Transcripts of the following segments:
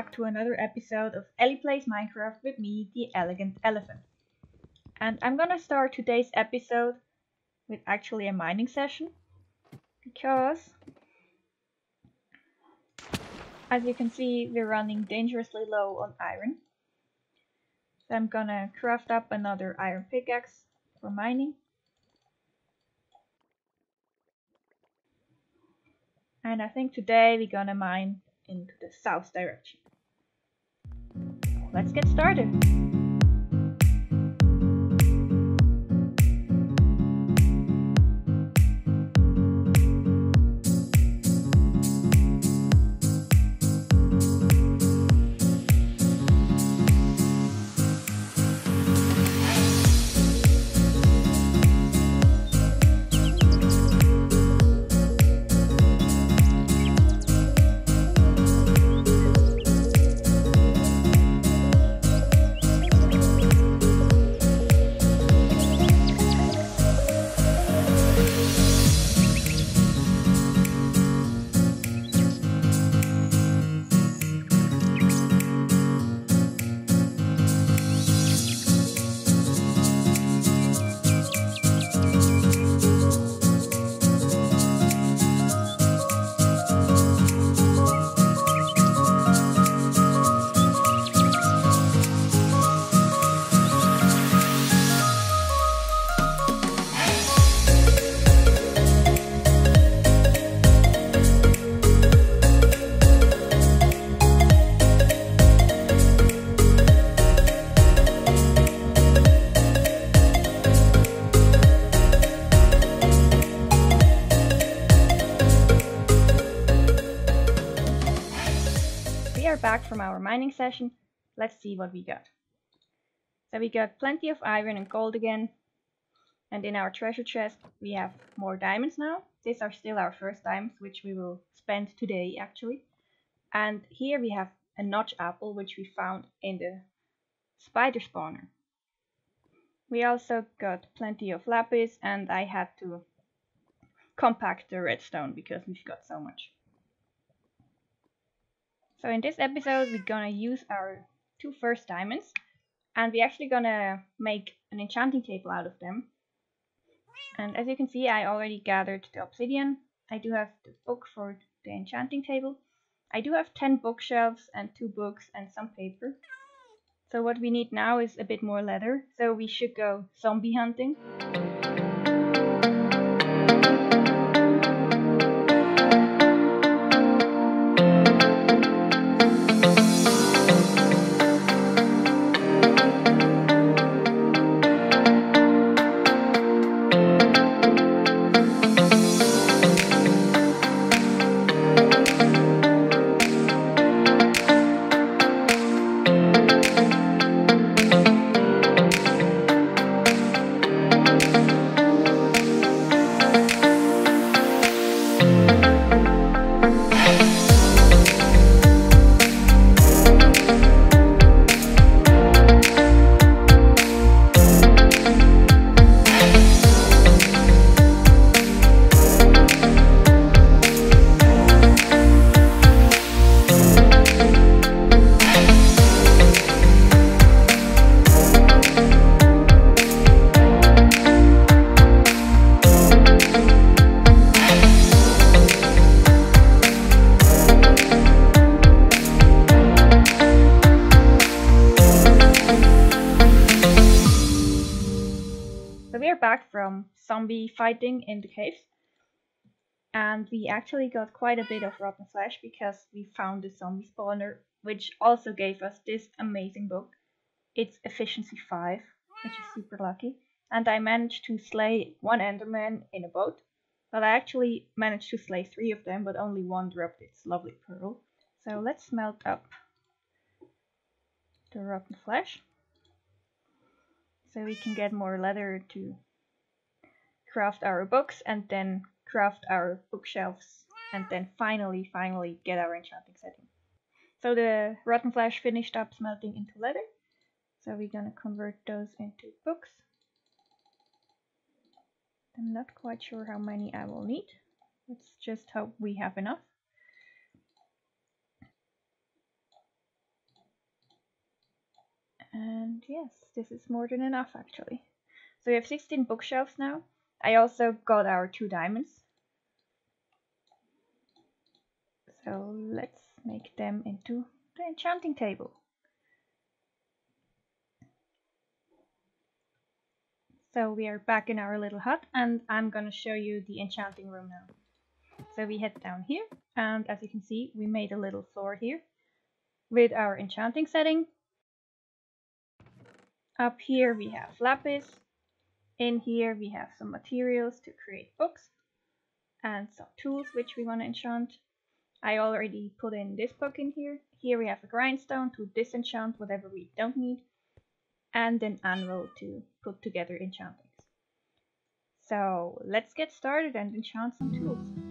back to another episode of Eli Plays Minecraft with me, the Elegant Elephant. And I'm gonna start today's episode with actually a mining session because as you can see we're running dangerously low on iron. So I'm gonna craft up another iron pickaxe for mining. And I think today we're gonna mine into the south direction. Let's get started. Mining session. Let's see what we got. So we got plenty of iron and gold again. And in our treasure chest we have more diamonds now. These are still our first diamonds, which we will spend today actually. And here we have a notch apple, which we found in the spider spawner. We also got plenty of lapis and I had to compact the redstone because we've got so much. So in this episode we're gonna use our two first diamonds and we're actually gonna make an enchanting table out of them. And as you can see I already gathered the obsidian. I do have the book for the enchanting table. I do have 10 bookshelves and 2 books and some paper. So what we need now is a bit more leather. So we should go zombie hunting. Zombie fighting in the cave. And we actually got quite a bit of rotten flesh because we found the zombie spawner, which also gave us this amazing book. It's efficiency 5, which is super lucky. And I managed to slay one enderman in a boat. But I actually managed to slay three of them, but only one dropped its lovely pearl. So let's smelt up the rotten flesh so we can get more leather to craft our books and then craft our bookshelves and then finally finally get our enchanting setting. So the rotten flesh finished up smelting into leather. So we're gonna convert those into books. I'm not quite sure how many I will need. Let's just hope we have enough. And yes, this is more than enough actually. So we have 16 bookshelves now. I also got our two diamonds. So let's make them into the enchanting table. So we are back in our little hut and I'm gonna show you the enchanting room now. So we head down here and as you can see we made a little floor here with our enchanting setting. Up here we have lapis. In here we have some materials to create books and some tools which we want to enchant. I already put in this book in here. Here we have a grindstone to disenchant whatever we don't need and an anvil to put together enchantings. So let's get started and enchant some tools.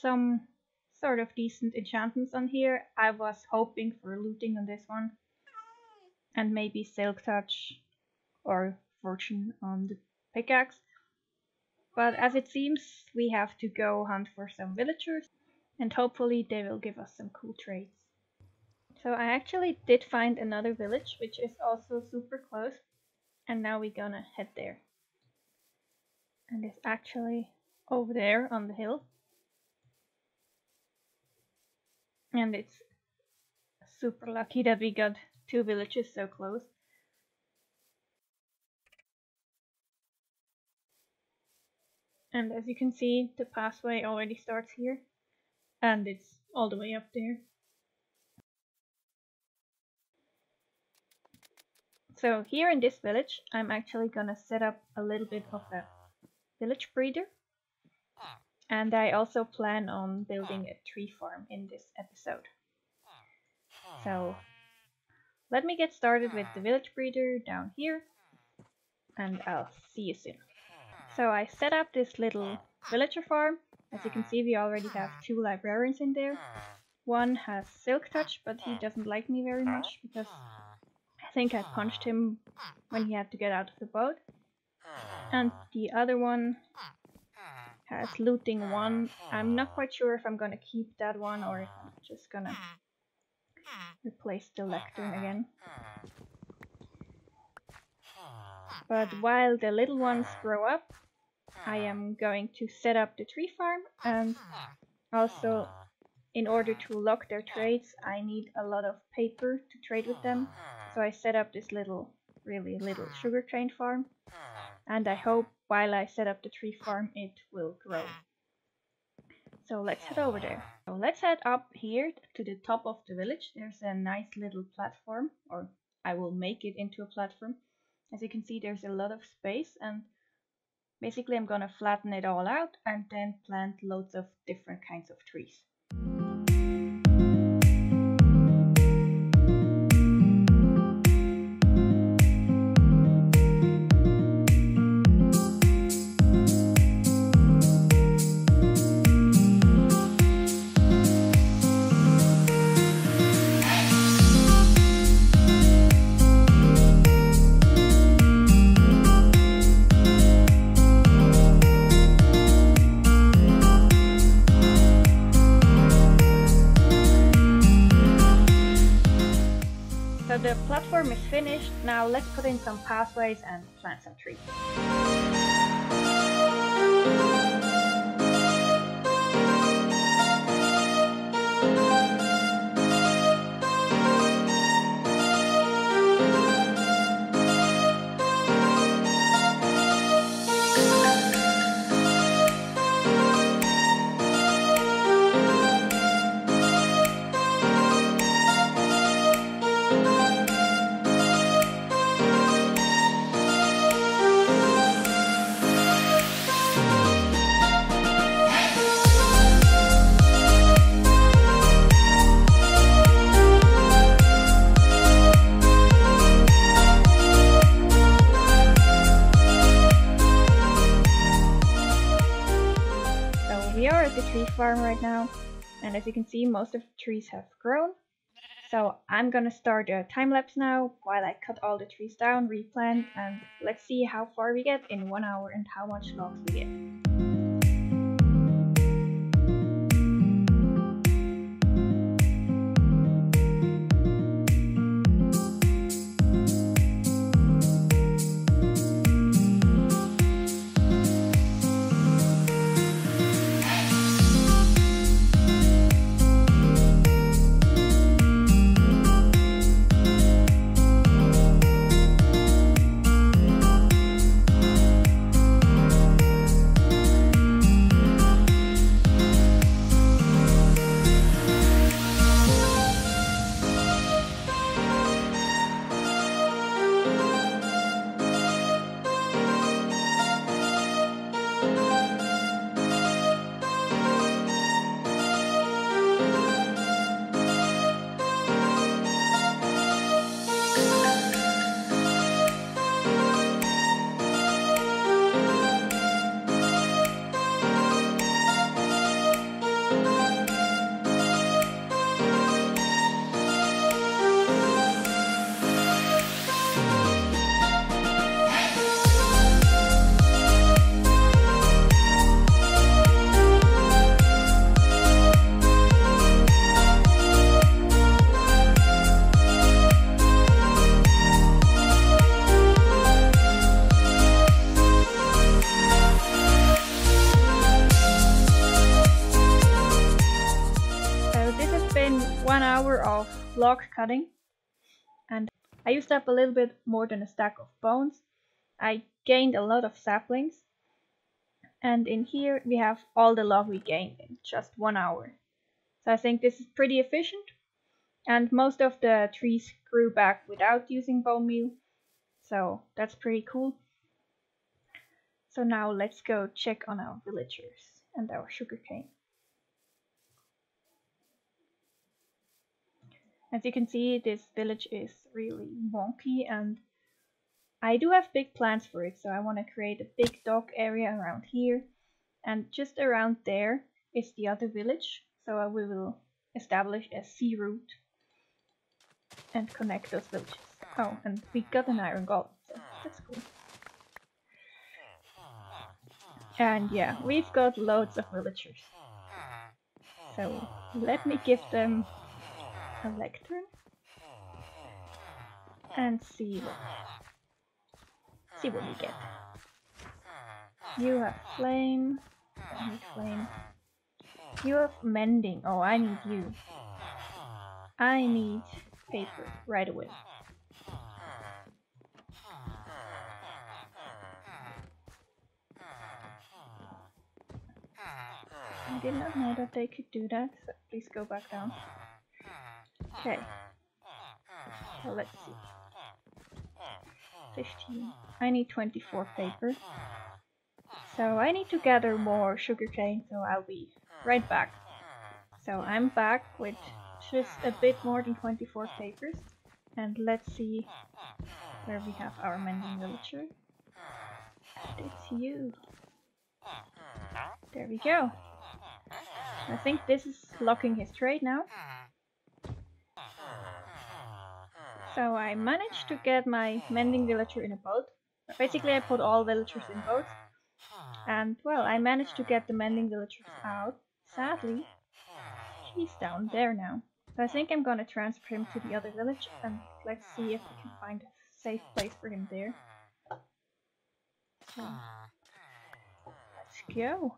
Some sort of decent enchantments on here. I was hoping for looting on this one. And maybe Silk Touch or Fortune on the pickaxe. But as it seems, we have to go hunt for some villagers. And hopefully they will give us some cool traits. So I actually did find another village, which is also super close. And now we're gonna head there. And it's actually over there on the hill. And it's super lucky that we got two villages so close. And as you can see, the pathway already starts here. And it's all the way up there. So here in this village, I'm actually gonna set up a little bit of a village breeder and I also plan on building a tree farm in this episode. So let me get started with the village breeder down here and I'll see you soon. So I set up this little villager farm. As you can see we already have two librarians in there. One has silk touch but he doesn't like me very much because I think I punched him when he had to get out of the boat. And the other one has ah, looting one. I'm not quite sure if I'm gonna keep that one or if I'm just gonna replace the lectern again. But while the little ones grow up, I am going to set up the tree farm and also in order to lock their trades I need a lot of paper to trade with them. So I set up this little, really little sugarcane farm and I hope while I set up the tree farm it will grow. So let's head over there. So let's head up here to the top of the village. There's a nice little platform, or I will make it into a platform. As you can see there's a lot of space and basically I'm gonna flatten it all out and then plant loads of different kinds of trees. Finished, now let's put in some pathways and plant some trees. As you can see, most of the trees have grown. So I'm gonna start a time lapse now while I cut all the trees down, replant, and let's see how far we get in one hour and how much logs we get. Log cutting and I used up a little bit more than a stack of bones. I gained a lot of saplings and in here we have all the log we gained in just one hour. So I think this is pretty efficient and most of the trees grew back without using bone meal so that's pretty cool. So now let's go check on our villagers and our sugarcane. As you can see, this village is really wonky and I do have big plans for it, so I want to create a big dock area around here. And just around there is the other village, so uh, we will establish a sea route and connect those villages. Oh, and we got an iron golem, so that's cool. And yeah, we've got loads of villagers. So let me give them a lectern and see what see what we get. You have flame. Need flame. You have mending. Oh, I need you. I need paper right away. I did not know that they could do that, so please go back down. Okay. So let's see. 15. I need 24 paper. So I need to gather more sugarcane, so I'll be right back. So I'm back with just a bit more than 24 papers. And let's see where we have our mending villager. It's you. There we go. I think this is locking his trade now. So I managed to get my mending villager in a boat. Basically I put all villagers in boats. And well, I managed to get the mending villagers out. Sadly, he's down there now. So I think I'm gonna transfer him to the other village and let's see if we can find a safe place for him there. So, let's go.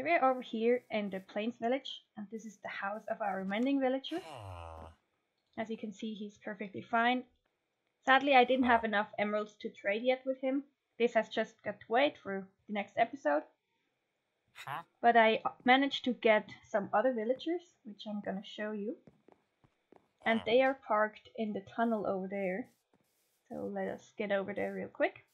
So we're over here in the Plains village, and this is the house of our mending villager. Ah. As you can see, he's perfectly fine. Sadly, I didn't have enough emeralds to trade yet with him. This has just got to wait for the next episode. But I managed to get some other villagers, which I'm gonna show you. And ah. they are parked in the tunnel over there. So let us get over there real quick.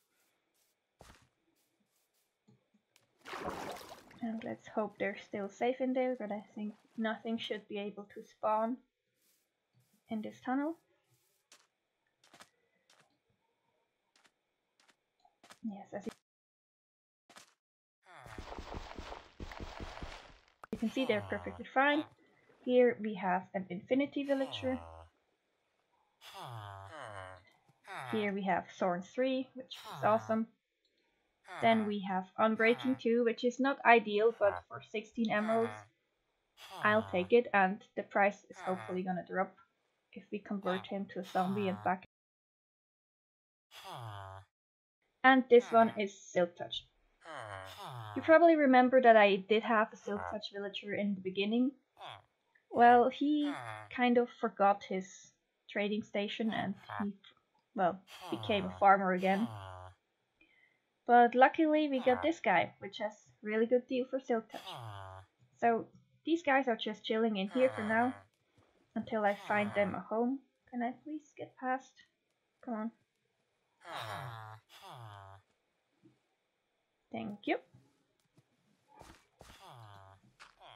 And let's hope they're still safe in there, but I think nothing should be able to spawn in this tunnel. Yes, as you can see they're perfectly fine. Here we have an infinity villager. Here we have Thorn 3, which is awesome. Then uh-huh. we have Unbreaking uh-huh. 2, which is not ideal, but uh-huh. for 16 emeralds, I'll take it, and the price is hopefully gonna drop if we convert him to a zombie and back. And this one is Silk Touch. You probably remember that I did have a Silk Touch villager in the beginning. Well, he kind of forgot his trading station and he, well, became a farmer again. But luckily we got this guy, which has really good deal for Silk Touch. So these guys are just chilling in here for now until I find them a home. Can I please get past? Come on. Thank you.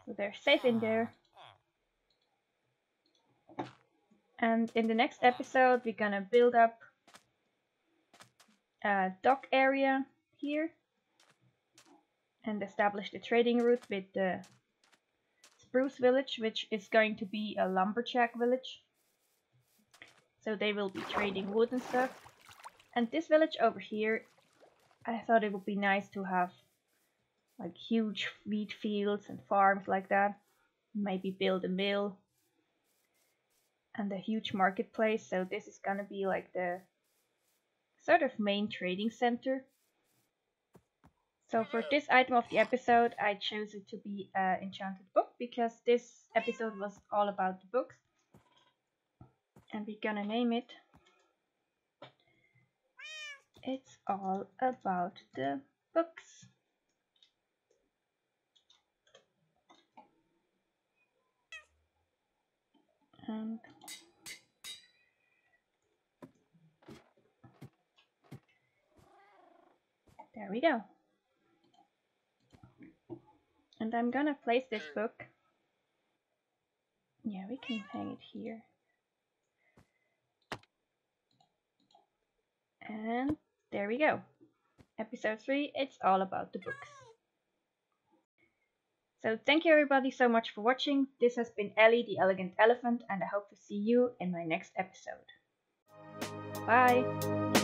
So they're safe in there. And in the next episode, we're gonna build up a dock area here and establish the trading route with the Spruce Village, which is going to be a lumberjack village. So they will be trading wood and stuff. And this village over here, I thought it would be nice to have like huge wheat fields and farms like that. Maybe build a mill and a huge marketplace. So this is gonna be like the sort of main trading center. So for this item of the episode, I chose it to be an enchanted book because this episode was all about the books. And we're gonna name it It's all about the books. And there we go. And I'm gonna place this book. Yeah, we can hang it here. And there we go. Episode 3, it's all about the books. So thank you everybody so much for watching. This has been Eli the Elegant Elephant and I hope to see you in my next episode. Bye!